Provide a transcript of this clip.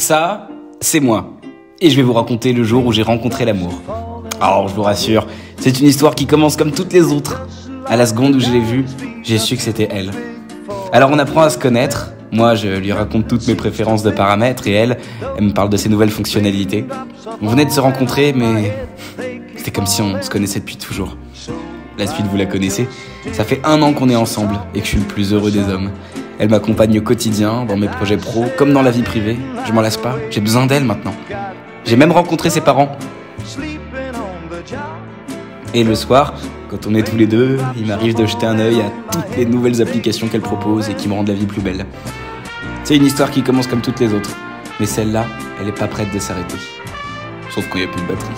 Ça, c'est moi. Et je vais vous raconter le jour où j'ai rencontré l'amour. Alors, je vous rassure, c'est une histoire qui commence comme toutes les autres. À la seconde où je l'ai vue, j'ai su que c'était elle. Alors on apprend à se connaître. Moi, je lui raconte toutes mes préférences de paramètres et elle, elle me parle de ses nouvelles fonctionnalités. On venait de se rencontrer, mais c'était comme si on se connaissait depuis toujours. La suite, vous la connaissez. Ça fait un an qu'on est ensemble et que je suis le plus heureux des hommes. Elle m'accompagne au quotidien, dans mes projets pro, comme dans la vie privée. Je m'en lasse pas. J'ai besoin d'elle maintenant. J'ai même rencontré ses parents. Et le soir, quand on est tous les deux, il m'arrive de jeter un œil à toutes les nouvelles applications qu'elle propose et qui me rendent la vie plus belle. C'est une histoire qui commence comme toutes les autres. Mais celle-là, elle est pas prête de s'arrêter. Sauf qu'il n'y a plus de batterie.